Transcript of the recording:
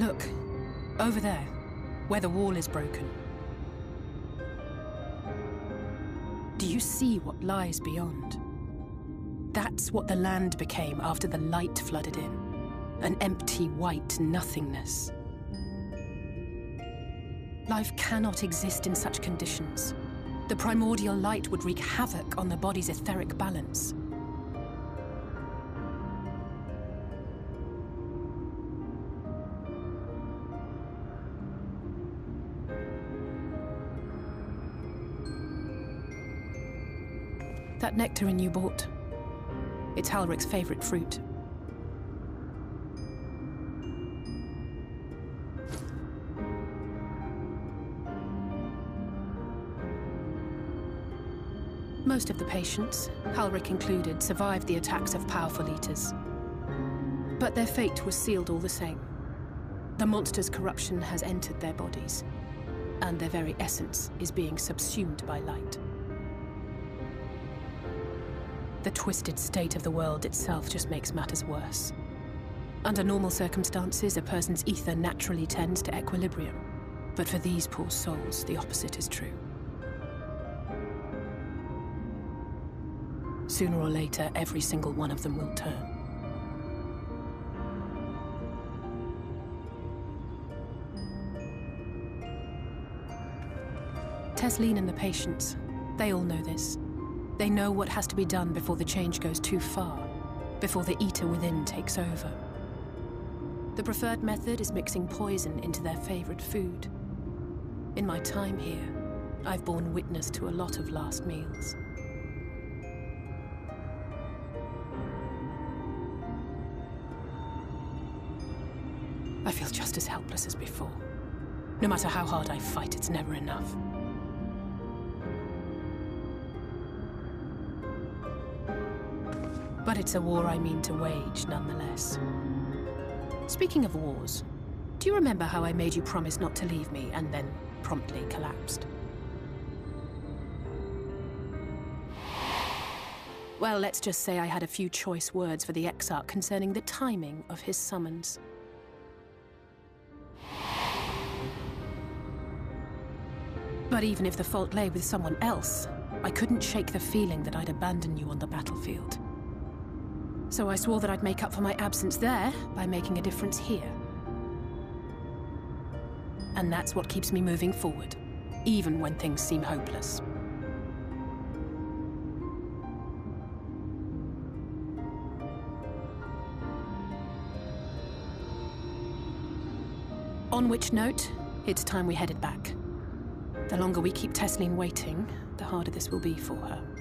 Look, over there, where the wall is broken. Do you see what lies beyond? That's what the land became after the light flooded in. An empty white nothingness. Life cannot exist in such conditions. The primordial light would wreak havoc on the body's aetheric balance. That nectarine you bought, it's Halric's favorite fruit. Most of the patients, Halric included, survived the attacks of powerful eaters. But their fate was sealed all the same. The monster's corruption has entered their bodies, and their very essence is being subsumed by light. The twisted state of the world itself just makes matters worse. Under normal circumstances, a person's aether naturally tends to equilibrium. But for these poor souls, the opposite is true. Sooner or later, every single one of them will turn. Tesleen and the patients, they all know this. They know what has to be done before the change goes too far, before the eater within takes over. The preferred method is mixing poison into their favorite food. In my time here, I've borne witness to a lot of last meals. I feel just as helpless as before. No matter how hard I fight, it's never enough. But it's a war I mean to wage, nonetheless. Speaking of wars, do you remember how I made you promise not to leave me and then promptly collapsed? Well, let's just say I had a few choice words for the Exarch concerning the timing of his summons. But even if the fault lay with someone else, I couldn't shake the feeling that I'd abandon you on the battlefield. So I swore that I'd make up for my absence there by making a difference here. And that's what keeps me moving forward, even when things seem hopeless. On which note, it's time we headed back. The longer we keep Tesleen waiting, the harder this will be for her.